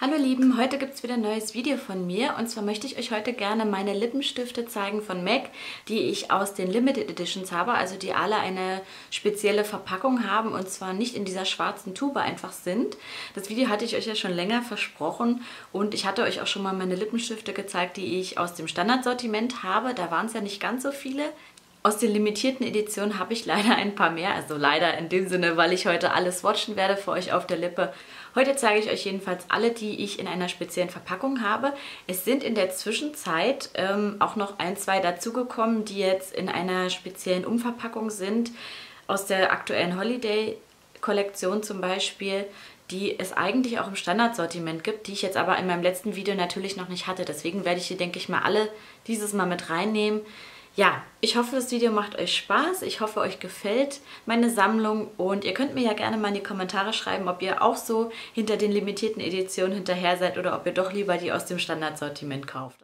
Hallo Lieben, heute gibt es wieder ein neues Video von mir und zwar möchte ich euch heute gerne meine Lippenstifte zeigen von MAC, die ich aus den Limited Editions habe, also die alle eine spezielle Verpackung haben und zwar nicht in dieser schwarzen Tube einfach sind. Das Video hatte ich euch ja schon länger versprochen und ich hatte euch auch schon mal meine Lippenstifte gezeigt, die ich aus dem Standardsortiment habe. Da waren es ja nicht ganz so viele. Aus den limitierten Editionen habe ich leider ein paar mehr, also leider in dem Sinne, weil ich heute alles swatchen werde für euch auf der Lippe. Heute zeige ich euch jedenfalls alle, die ich in einer speziellen Verpackung habe. Es sind in der Zwischenzeit ähm, auch noch ein, zwei dazugekommen, die jetzt in einer speziellen Umverpackung sind, aus der aktuellen Holiday-Kollektion zum Beispiel die es eigentlich auch im Standardsortiment gibt, die ich jetzt aber in meinem letzten Video natürlich noch nicht hatte. Deswegen werde ich die, denke ich mal, alle dieses Mal mit reinnehmen ja, ich hoffe, das Video macht euch Spaß. Ich hoffe, euch gefällt meine Sammlung und ihr könnt mir ja gerne mal in die Kommentare schreiben, ob ihr auch so hinter den limitierten Editionen hinterher seid oder ob ihr doch lieber die aus dem Standardsortiment kauft.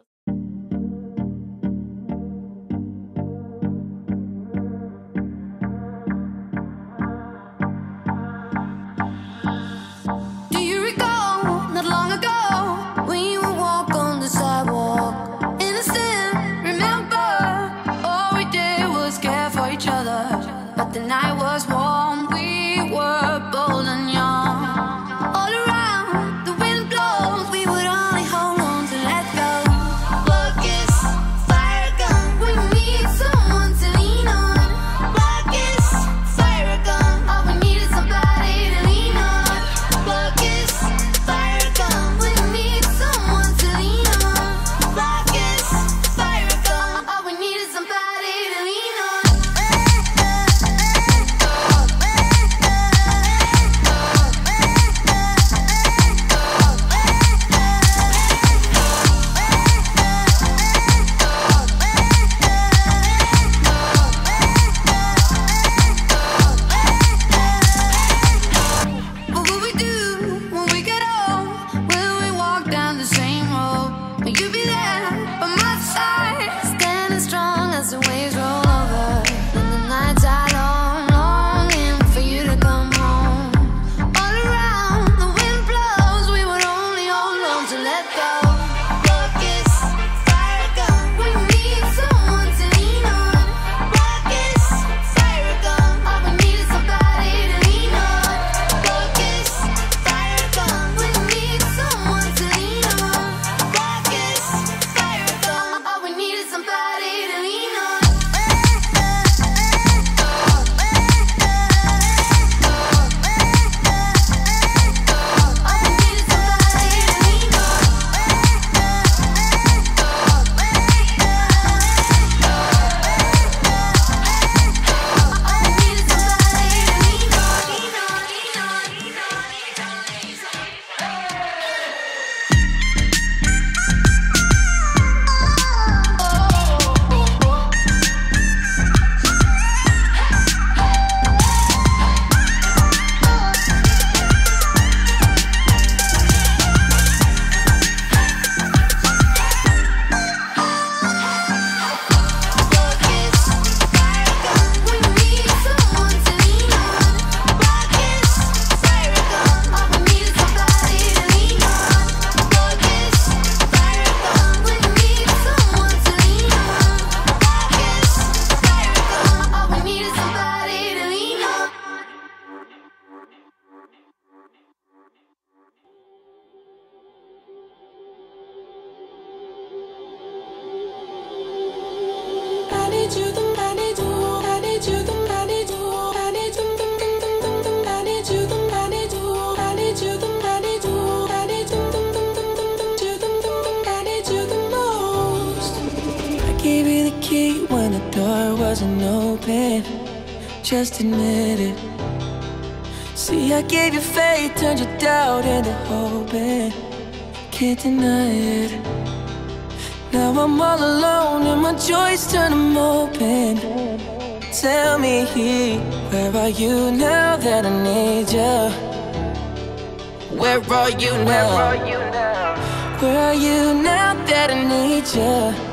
Wasn't open, just admit it. See, I gave you faith, turned your doubt into hope, and can't deny it. Now I'm all alone, and my joys turn them open. Tell me, where are you now that I need you? Where are you now? Where are you now that I need you?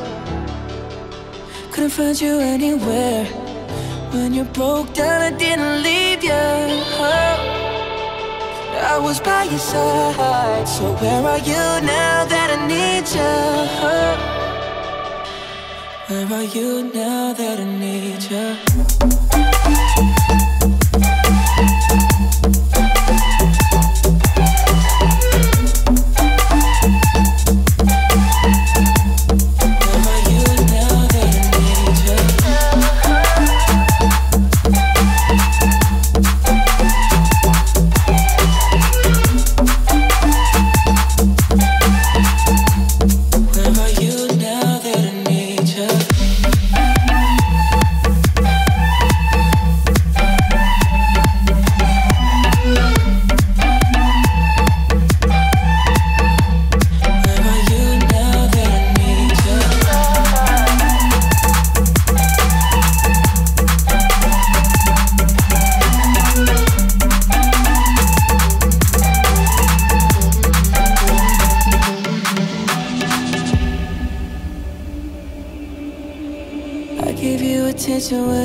Couldn't find you anywhere When you broke down, I didn't leave you oh. I was by your side. So where are you now that I need you? Where are you now that I need you?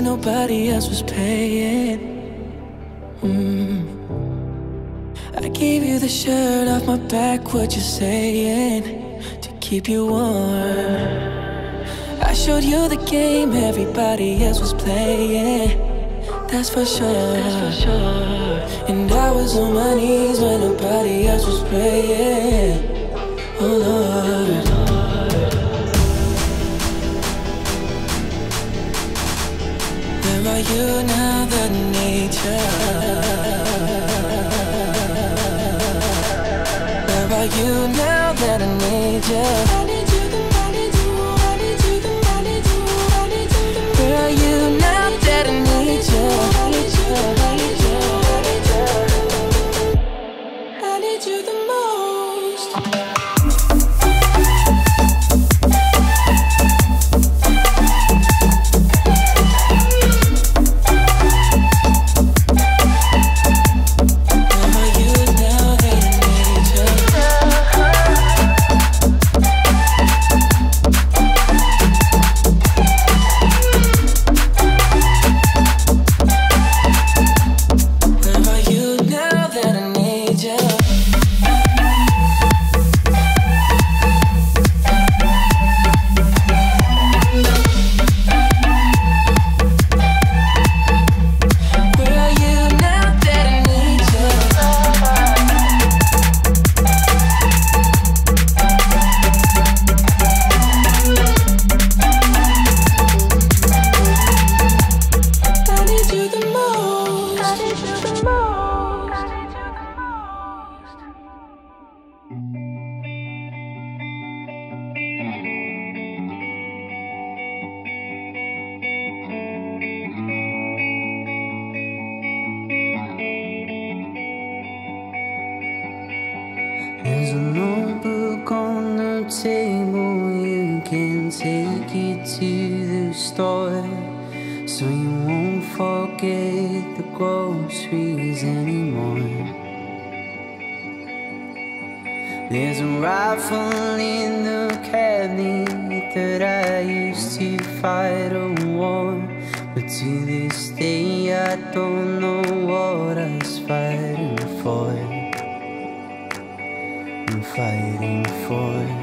Nobody else was paying. Mm. I gave you the shirt off my back, what you're saying? To keep you warm. I showed you the game everybody else was playing. That's for sure. That's for sure. And I was on my knees Where are you now that I need you? Groceries anymore. There's a rifle in the cabinet that I used to fight a war. But to this day, I don't know what I was fighting for. I'm fighting for.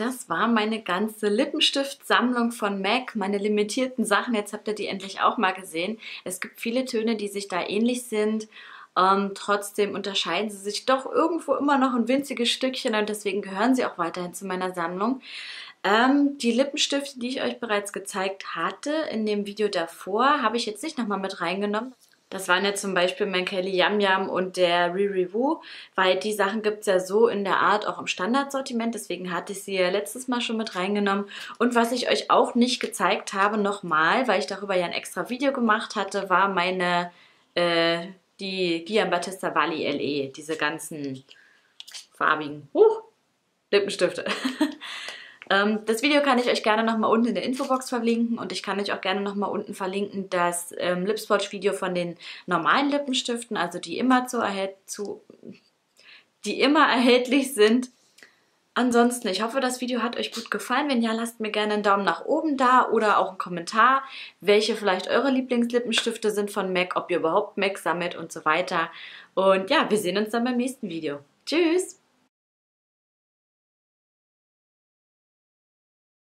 Das war meine ganze Lippenstiftsammlung von MAC, meine limitierten Sachen. Jetzt habt ihr die endlich auch mal gesehen. Es gibt viele Töne, die sich da ähnlich sind. Ähm, trotzdem unterscheiden sie sich doch irgendwo immer noch ein winziges Stückchen und deswegen gehören sie auch weiterhin zu meiner Sammlung. Ähm, die Lippenstifte, die ich euch bereits gezeigt hatte in dem Video davor, habe ich jetzt nicht nochmal mit reingenommen. Das waren ja zum Beispiel mein Kelly Yam Yam und der Riri Woo, weil die Sachen gibt es ja so in der Art auch im Standardsortiment, deswegen hatte ich sie ja letztes Mal schon mit reingenommen. Und was ich euch auch nicht gezeigt habe nochmal, weil ich darüber ja ein extra Video gemacht hatte, war meine, äh, die Gian Battista Valli LE, diese ganzen farbigen, huh, Lippenstifte. Ähm, das Video kann ich euch gerne nochmal unten in der Infobox verlinken und ich kann euch auch gerne nochmal unten verlinken das ähm, Lipspotch-Video von den normalen Lippenstiften, also die immer, zu zu, die immer erhältlich sind. Ansonsten, ich hoffe, das Video hat euch gut gefallen. Wenn ja, lasst mir gerne einen Daumen nach oben da oder auch einen Kommentar, welche vielleicht eure Lieblingslippenstifte sind von MAC, ob ihr überhaupt MAC sammelt und so weiter. Und ja, wir sehen uns dann beim nächsten Video. Tschüss!